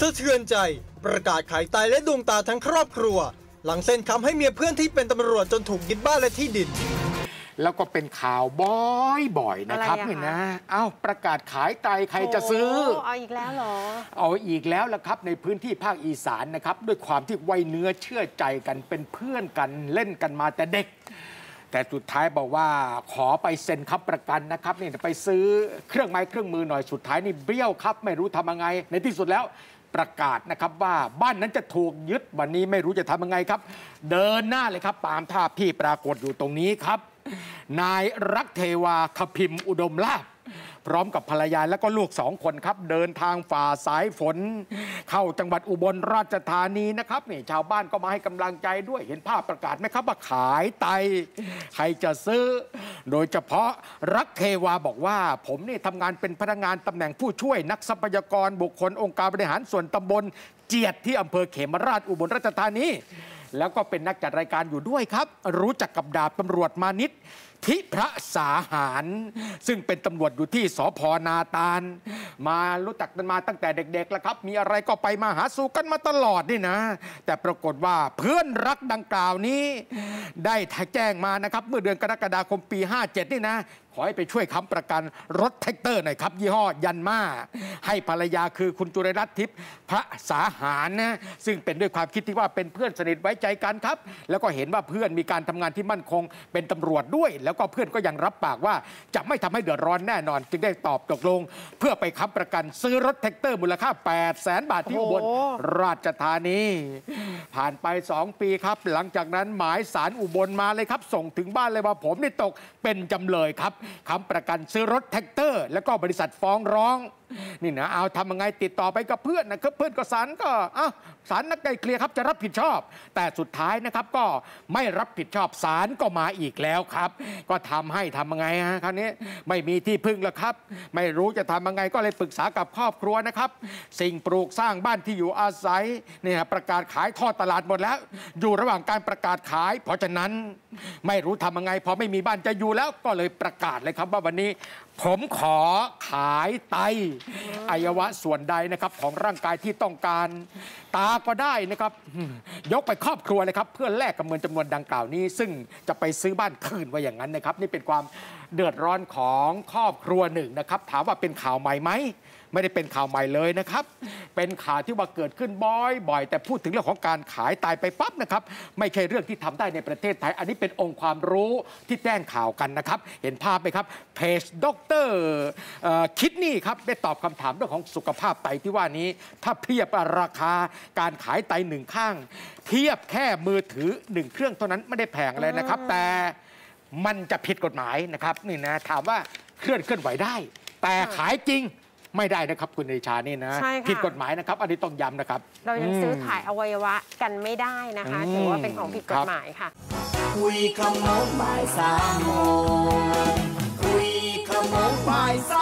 สะเทือนใจ ประกาศขายไตและดวงตาทั้งครอบครัว หลังเซ็นคำให้เมียเพื่อนที่เป็นตำรวจจนถูกยึดบ้านและที่ดิน แล้วก็เป็นข่าวบ่อยๆนะครับอะไรอะคะนี่นะเอ้าประกาศขายไตใครจะซื้อโเอาอีกแล้วเหรอ เอาอีกแล้วละครับในพื้นที่ภาคอีสานนะครับ ด้วยความที่ไวยเนื้อเชื่อใจกันเป็นเพื่อนกันเล่นกันมาแต่เด็ก แต่สุดท้ายบอกว่าขอไปเซ็นค้ำประกันนะครับนี่ไปซื้อเครื่องไม้เครื่องมือหน่อยสุดท้ายนี่เบี้ยวครับ ไม่รู้ทำยังไง ในที่สุดแล้ว ประกาศนะครับว่าบ้านนั้นจะถูกยึดวันนี้ไม่รู้จะทำยังไงครับ เดินหน้าเลยครับตามท่าพี่ปรากฏอยู่ตรงนี้ครับ นายรักเทวาขพิมอุดมลาภ พร้อมกับภรรยาและก็ลูกสองคนครับ เดินทางฝ่าสายฝน เข้าจังหวัดอุบลราชธานีนะครับนี่ชาวบ้านก็มาให้กำลังใจด้วยเห็นภาพประกาศไหมครับว่าขายไต ใครจะซื้อ โดยเฉพาะรักเทวาบอกว่า ผมนี่ทำงานเป็นพนักงานตำแหน่งผู้ช่วยนักทรัพยากรบุคคลองค์การบริหารส่วนตำบลเจียดที่อำเภอเขมราชอุบลราชธานีแล้วก็เป็นนักจัดรายการอยู่ด้วยครับ รู้จักกับดาบตำรวจมานิต ทิพระสาหาร ซึ่งเป็นตำรวจอยู่ที่สพนาตาล มารู้จักกันมาตั้งแต่เด็กๆแล้วครับ มีอะไรก็ไปมาหาสู่กันมาตลอดนี่นะ แต่ปรากฏว่าเพื่อนรักดังกล่าวนี้ ได้แจ้งมานะครับเมื่อเดือนกรกฎาคมปี 57 นี่นะขอให้ไปช่วยค้ำประกันรถแทรกเตอร์หน่อยครับ ยี่ห้อยันม่าร์ให้ภรรยาคือคุณจุรรัตน์ทิพย์พระสาหารนะซึ่งเป็นด้วยความคิดที่ว่าเป็นเพื่อนสนิทไว้ใจกันครับ แล้วก็เห็นว่าเพื่อนมีการทำงานที่มั่นคงเป็นตำรวจด้วยแล้วก็เพื่อนก็ยังรับปากว่าจะไม่ทำให้เดือดร้อนแน่นอน จึงได้ตอบตกลง เพื่อไปค้ำประกันซื้อรถแทรกเตอร์มูลค่า 8 0 0แสนบาทที่อุบลโอ้ราชธานี ผ่านไป 2 ปีครับ หลังจากนั้นหมายศาลอุบลมาเลยครับ ส่งถึงบ้านเลยว่าผมนี่ตกเป็นจำเลยครับค้ำประกันซื้อรถแทรกเตอร์ แล้วก็บริษัทฟ้องร้องนี่นะเอาทำยังไงติดต่อไปกับเพื่อนนะครับเพื่อนก็ศาลก็อะศาลนัดไกล่เกลี่ยครับจะรับผิดชอบ แต่สุดท้ายนะครับก็ไม่รับผิดชอบศาลก็มาอีกแล้วครับก็ทำให้ทำยังไงฮะคราวนี้ไม่มีที่พึ่งแล้วครับ ไม่รู้จะทำยังไงก็เลยปรึกษากับครอบครัวนะครับ สิ่งปลูกสร้างบ้านที่อยู่อาศัยเนี่ยประกาศขายทอดตลาดหมดแล้ว อยู่ระหว่างการประกาศขาย เพราะฉะนั้นไม่รู้ทำยังไงพอไม่มีบ้านจะอยู่แล้วก็เลยประกาศเลยครับว่าวันนี้ผมขอขายไตอวัยวะส่วนใดนะครับของร่างกายที่ต้องการตาก็ได้นะครับ ยกไปครอบครัวเลยครับ เพื่อแลกกับเงินจำนวนดังกล่าวนี้ ซึ่งจะไปซื้อบ้านคืนไว้อย่างนั้นนะครับ นี่เป็นความเดือดร้อนของครอบครัวหนึ่งนะครับ ถามว่าเป็นข่าวใหม่ไหม ไม่ได้เป็นข่าวใหม่เลยนะครับ เป็นข่าวที่ว่าเกิดขึ้นบ่อยๆแต่พูดถึงเรื่องของการขายไตไปปั๊บนะครับ ไม่ใช่เรื่องที่ทำได้ในประเทศไทย อันนี้เป็นองค์ความรู้ที่แจ้งข่าวกันนะครับ เห็นภาพไหมครับเพจด็อกเตอร์คิดนี่ครับได้ตอบคำถามเรื่องของสุขภาพไตที่ว่านี้ ถ้าเทียบราคาการขายไตหนึ่งข้าง เทียบแค่มือถือหนึ่งเครื่องเท่านั้นไม่ได้แพงอะไรนะครับ แต่มันจะผิดกฎหมายนะครับนี่นะถามว่าเคลื่อนเคลื่อนไหวได้ แต่ขายจริง ไม่ได้นะครับคุณเดชานี่นะใช่ผิดกฎหมายนะครับ อันนี้ต้องย้ำนะครับ เรายังซื้อขายอวัยวะกันไม่ได้นะคะถือว่าเป็นของผิดกฎหมายค่ะ คุยขโมยสามโมคุยขโมยสาม